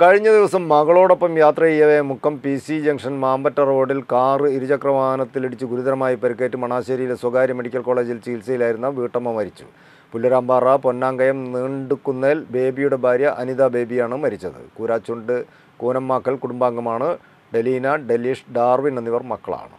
കഴിഞ്ഞ ദിവസം മകളോടൊപ്പം യാത്ര ചെയ്യവേ Mukkam P C junction Mampatta റോഡിൽ കാർ ഇരുചക്രവാഹനത്തിലിടിച്ച് ഗുരുതരമായി പരിക്കേറ്റ് മണാശ്ശേരിയിലെ സ്വകാര്യ മെഡിക്കൽ കോളേജിൽ ചികിത്സയിലായിരുന്ന വീട്ടമ്മ മരിച്ചു. പുല്ലരാമ്പാറ പൊന്നാങ്കയം നീണ്ടുക്കുന്നേൽ ബേബിയുടെ ഭാര്യ അനിത ബേബിയാണ് മരിച്ചത്. കൂരാച്ചുണ്ട് കൂനമ്മാക്കൽ കുടുംബാംഗമാണ് ഡെലീന ഡെലീഷ് ഡാർവിൻ എന്നിവർ മക്കളാണ്.